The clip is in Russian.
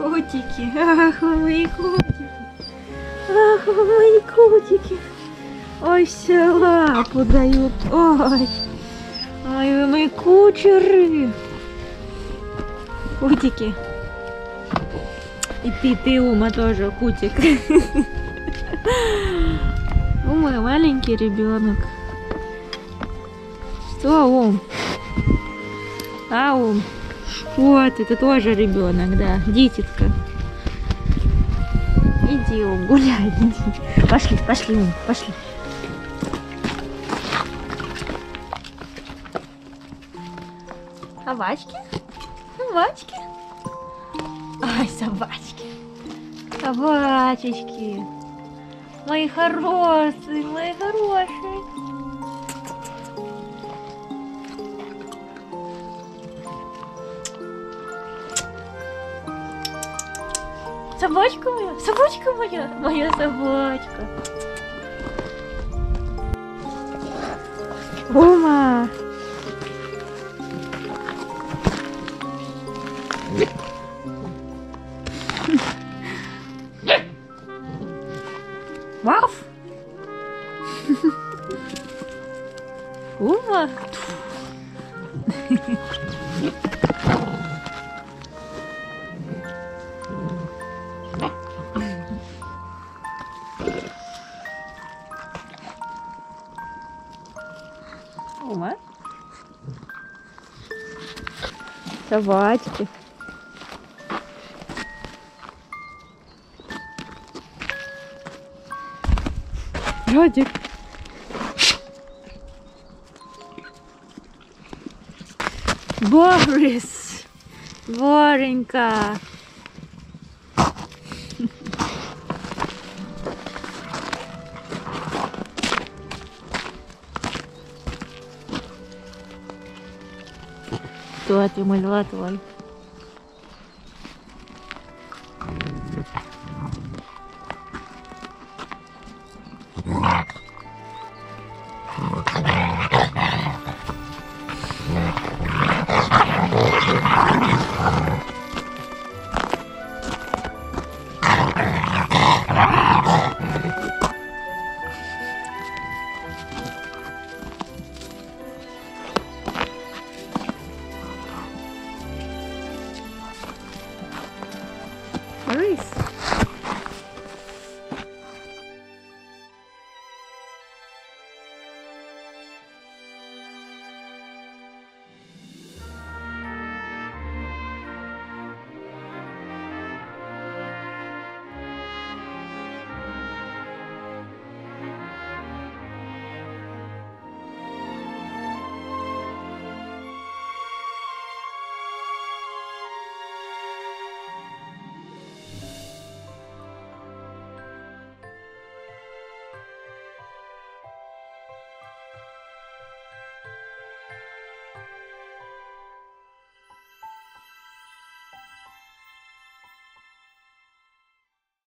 Котики, ах, мои котики. Ах, мои котики. Ой, все лапу дают. Ой. Ой, вы мои кучеры. Котики. И ты, ты, Ума, тоже кутик. Ума маленький ребенок. Что, Ум? А, Ум? Вот, это тоже ребенок, да, дитятка. Иди, гуляй, иди. Пошли, пошли, пошли. Собачки? Собачки? Ай, собачки. Собачечки. Мои хорошие, мои хорошие. Собачка моя, собачка моя, моя собачка. Ума! Ваф! Ума! Ума? Собачки. Радик. Борис. Боренька. tu gato, mueve el gato, ¿vale? Nice.